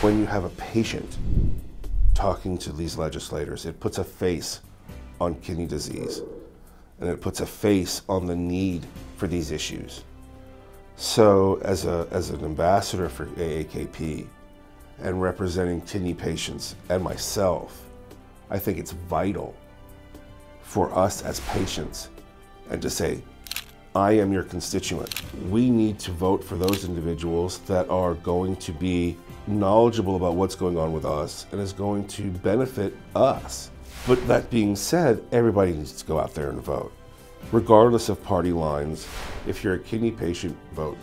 when you have a patient talking to these legislators, it puts a face on kidney disease and it puts a face on the need for these issues. So, as, a, as an ambassador for AAKP and representing kidney patients and myself, I think it's vital for us as patients and to say, I am your constituent. We need to vote for those individuals that are going to be knowledgeable about what's going on with us and is going to benefit us. But that being said, everybody needs to go out there and vote. Regardless of party lines, if you're a kidney patient, vote.